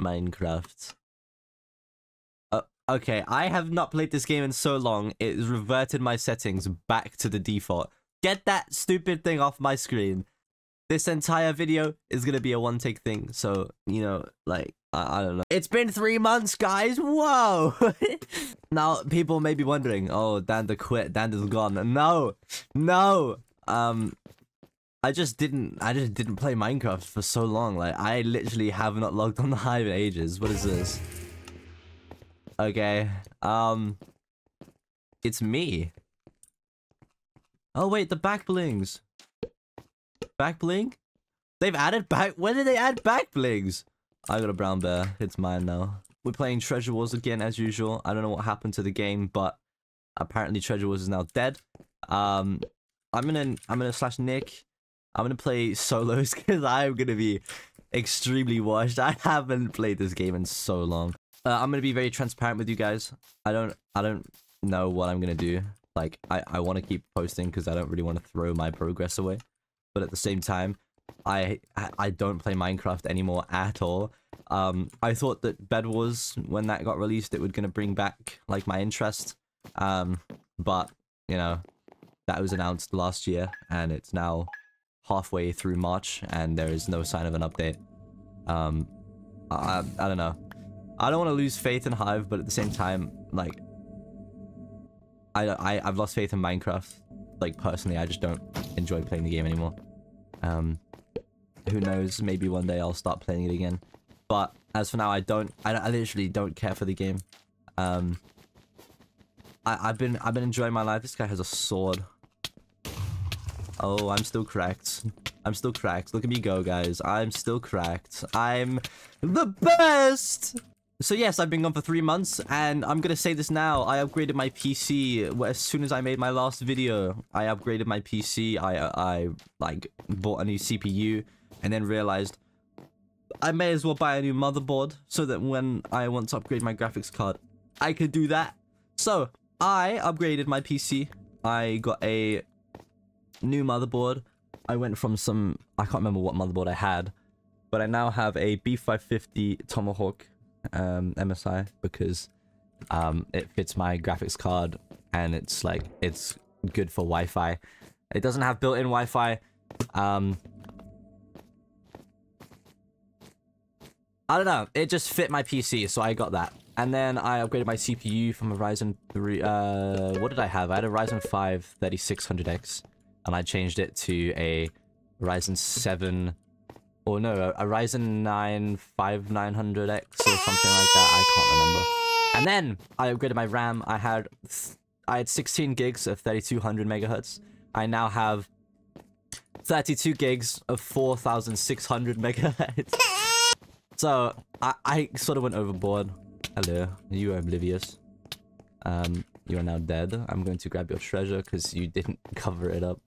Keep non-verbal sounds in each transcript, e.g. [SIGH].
Minecraft. Uh, okay, I have not played this game in so long, it has reverted my settings back to the default. Get that stupid thing off my screen. This entire video is gonna be a one-take thing, so, you know, like, I, I don't know. It's been three months, guys! Whoa! [LAUGHS] now, people may be wondering, oh, Danda quit, Danda's gone. No! No! Um, I just didn't I just didn't play Minecraft for so long. Like I literally have not logged on the Hive in ages. What is this? Okay. Um It's me. Oh wait, the back blings. Back bling? They've added back when did they add back blings? I got a brown bear. It's mine now. We're playing Treasure Wars again as usual. I don't know what happened to the game, but apparently Treasure Wars is now dead. Um I'm gonna I'm gonna slash Nick. I'm gonna play solos [LAUGHS] because I'm gonna be extremely washed. I haven't played this game in so long. Uh, I'm gonna be very transparent with you guys. I don't I don't know what I'm gonna do. Like I I want to keep posting because I don't really want to throw my progress away, but at the same time, I I don't play Minecraft anymore at all. Um, I thought that Bed Wars when that got released, it would gonna bring back like my interest. Um, but you know, that was announced last year, and it's now halfway through March and there is no sign of an update. Um, I, I don't know. I don't want to lose faith in Hive, but at the same time, like, I, I, I've lost faith in Minecraft. Like, personally, I just don't enjoy playing the game anymore. Um, who knows, maybe one day I'll start playing it again. But as for now, I don't, I, I literally don't care for the game. Um, I, I've been, I've been enjoying my life. This guy has a sword. Oh, I'm still cracked. I'm still cracked. Look at me go, guys. I'm still cracked. I'm the best! So yes, I've been gone for three months, and I'm gonna say this now. I upgraded my PC as soon as I made my last video. I upgraded my PC. I, I, like, bought a new CPU, and then realized I may as well buy a new motherboard, so that when I want to upgrade my graphics card, I could do that. So, I upgraded my PC. I got a new motherboard. I went from some, I can't remember what motherboard I had, but I now have a B550 Tomahawk um, MSI because um, it fits my graphics card and it's like, it's good for Wi-Fi. It doesn't have built-in Wi-Fi. Um, I don't know. It just fit my PC, so I got that. And then I upgraded my CPU from a Ryzen 3, uh, what did I have? I had a Ryzen 5 3600X and I changed it to a Ryzen 7 or no, a Ryzen 9 5900X or something like that. I can't remember. And then I upgraded my RAM. I had I had 16 gigs of 3200 megahertz. I now have 32 gigs of 4600 [LAUGHS] megahertz. so I, I sort of went overboard. Hello, you are oblivious. Um, you are now dead. I'm going to grab your treasure because you didn't [LAUGHS] cover it up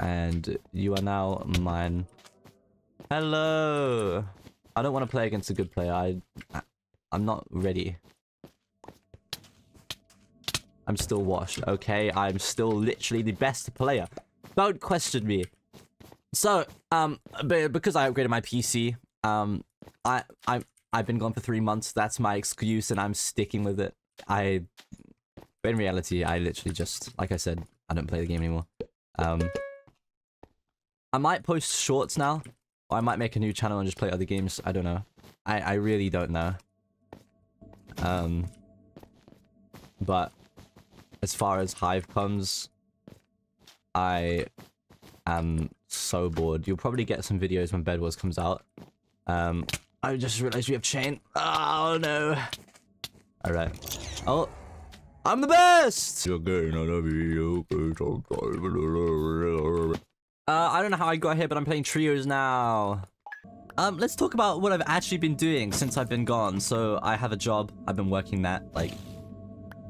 and you are now mine. Hello! I don't want to play against a good player. I, I'm not ready. I'm still washed, okay? I'm still literally the best player. Don't question me. So, um, because I upgraded my PC, um, I, I, I've been gone for three months. That's my excuse, and I'm sticking with it. I, but in reality, I literally just, like I said, I don't play the game anymore. Um, I might post shorts now. Or I might make a new channel and just play other games. I don't know. I, I really don't know. Um, but as far as Hive comes, I am so bored. You'll probably get some videos when Bed Wars comes out. Um, I just realized we have chain. Oh no. Alright. Oh, I'm the best! Uh, I don't know how I got here, but I'm playing trios now. Um, let's talk about what I've actually been doing since I've been gone. So I have a job. I've been working that like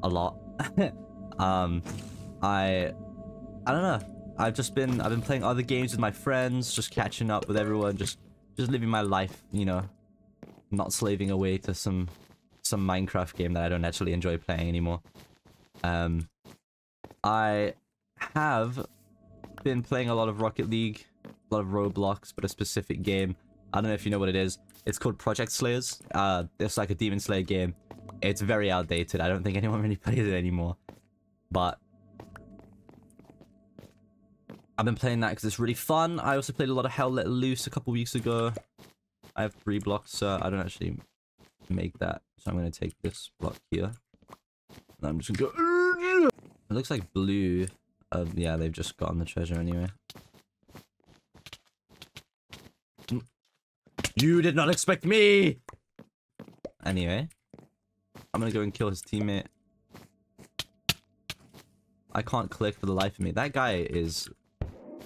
a lot. [LAUGHS] um, I, I don't know. I've just been I've been playing other games with my friends, just catching up with everyone, just just living my life, you know, not slaving away to some some Minecraft game that I don't actually enjoy playing anymore. Um, I have been playing a lot of Rocket League, a lot of Roblox, but a specific game. I don't know if you know what it is. It's called Project Slayers. Uh, it's like a Demon Slayer game. It's very outdated. I don't think anyone [LAUGHS] really plays it anymore. But I've been playing that because it's really fun. I also played a lot of Hell Let Loose a couple weeks ago. I have three blocks, so I don't actually make that. So I'm going to take this block here. And I'm just going to go... It looks like blue. Yeah, they've just gotten the treasure anyway. You did not expect me! Anyway. I'm gonna go and kill his teammate. I can't click for the life of me. That guy is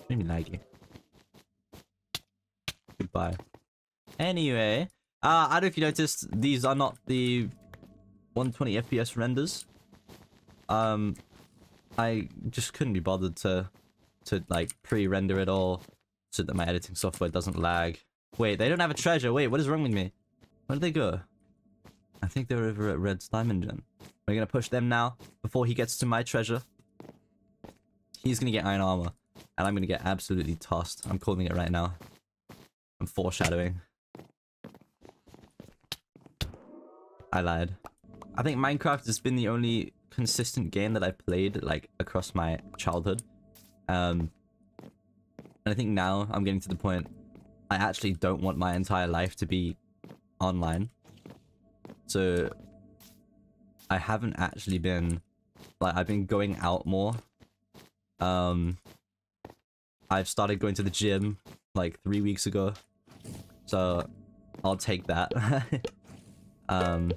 maybe laggy. Goodbye. Anyway, uh, I don't know if you noticed, these are not the 120 FPS renders. Um, I just couldn't be bothered to, to like pre-render it all so that my editing software doesn't lag. Wait, they don't have a treasure. Wait, what is wrong with me? Where did they go? I think they're over at Red's Diamond Gen. We're gonna push them now before he gets to my treasure. He's gonna get iron armor, and I'm gonna get absolutely tossed. I'm calling it right now. I'm foreshadowing. I lied. I think Minecraft has been the only consistent game that I played like across my childhood. Um, and I think now I'm getting to the point I actually don't want my entire life to be online. So I haven't actually been like I've been going out more. Um I've started going to the gym like 3 weeks ago. So I'll take that. [LAUGHS] um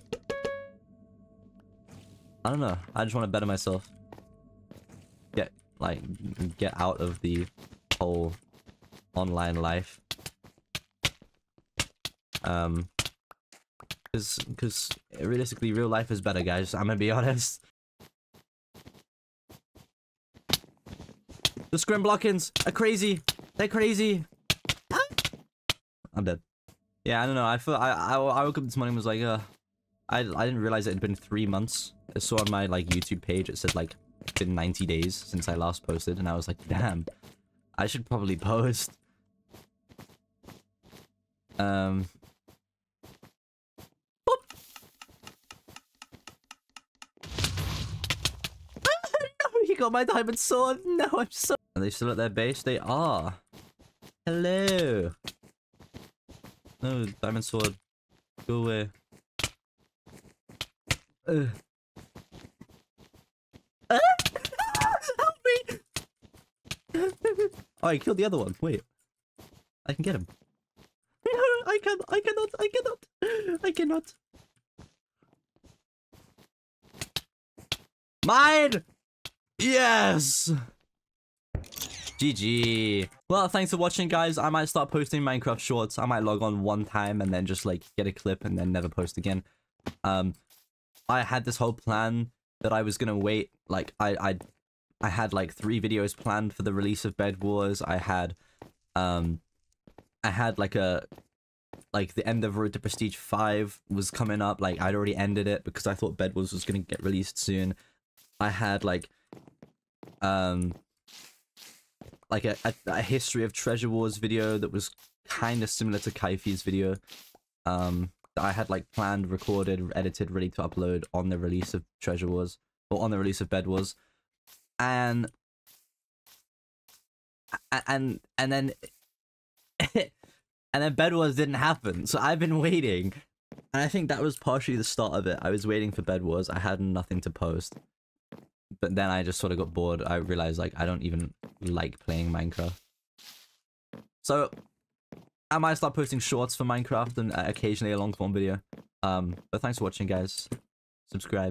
I don't know. I just want to better myself. Get like get out of the whole online life. Um because because realistically real life is better guys i'm gonna be [LAUGHS] honest the scrim blockins are crazy they're crazy i'm dead yeah i don't know i feel i i, I woke up this morning was like uh i i didn't realize it had been three months i saw on my like youtube page it said like it's been 90 days since i last posted and i was like damn i should probably [LAUGHS] post um [LAUGHS] he got my diamond sword. No, I'm so. Are they still at their base? They are. Hello. No, diamond sword. Go away. Uh. Help me! oh, I killed the other one. Wait. I can get him. [LAUGHS] I can I cannot. I cannot. I cannot. Mine! Yes! GG. Well, thanks for watching, guys. I might start posting Minecraft shorts. I might log on one time and then just, like, get a clip and then never post again. Um, I had this whole plan that I was gonna wait. Like, I, I, I had, like, three videos planned for the release of Bed Wars. I had, um, I had, like, a, like, the end of Road to Prestige 5 was coming up. Like, I'd already ended it because I thought Bed Wars was gonna get released soon. I had, like, um like a, a, a, history of treasure wars video that was kind of similar to Kaifi's video um that I had like planned recorded edited ready to upload on the release of treasure wars or on the release of bed wars. And and and then [LAUGHS] and then bed wars didn't happen. So I've been waiting. And I think that was partially the start of it. I was waiting for bed wars. I had nothing to post. But then I just sort of got bored. I realized like I don't even like playing Minecraft. So I might start posting shorts for Minecraft and uh, occasionally a long form video. Um, but thanks for watching, guys. Subscribe.